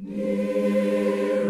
Nearer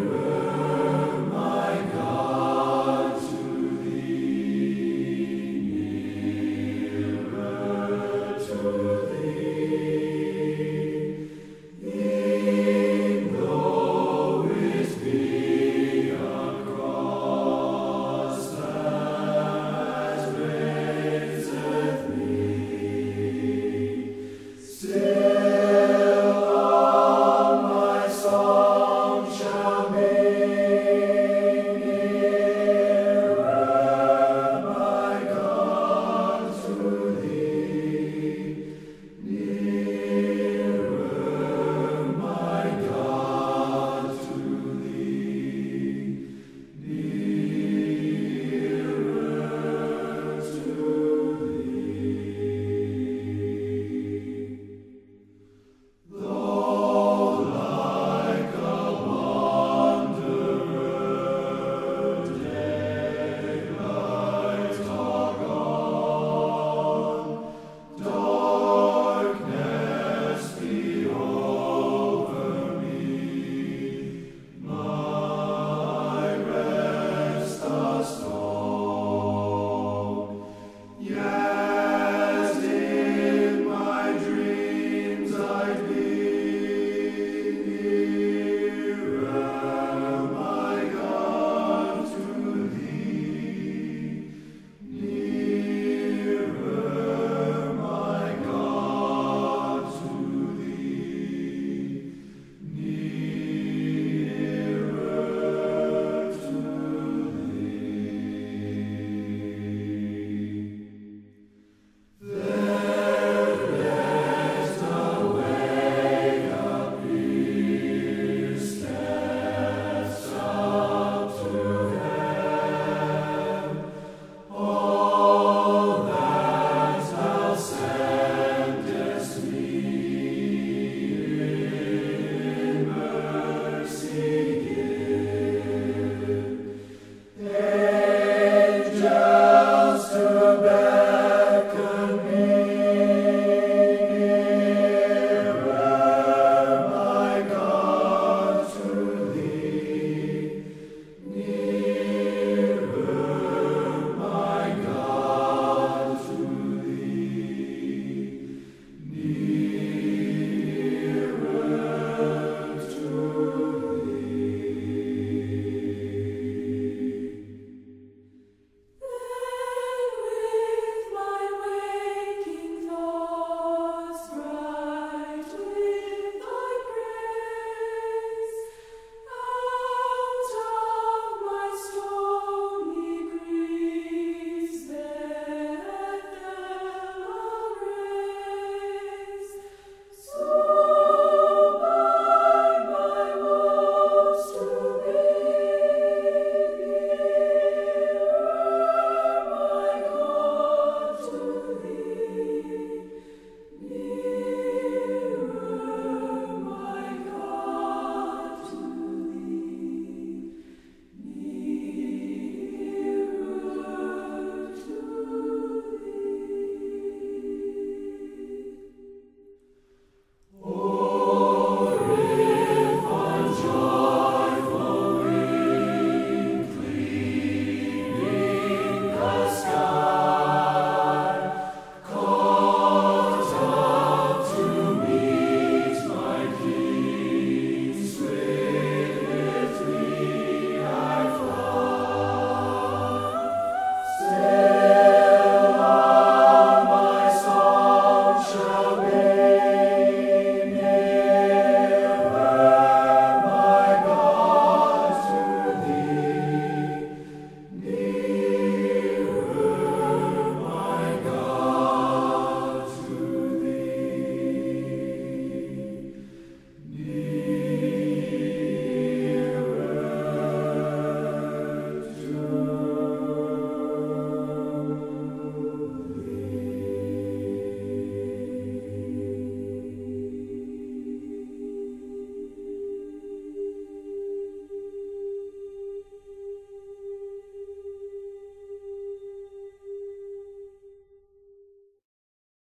Master